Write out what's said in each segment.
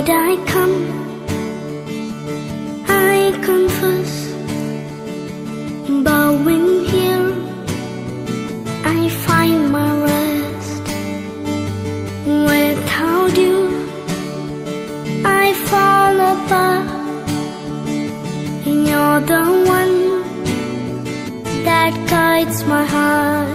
would I come? I confess, bowing here, I find my rest. Without you, I fall apart. You're the one that guides my heart.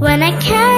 when I can't.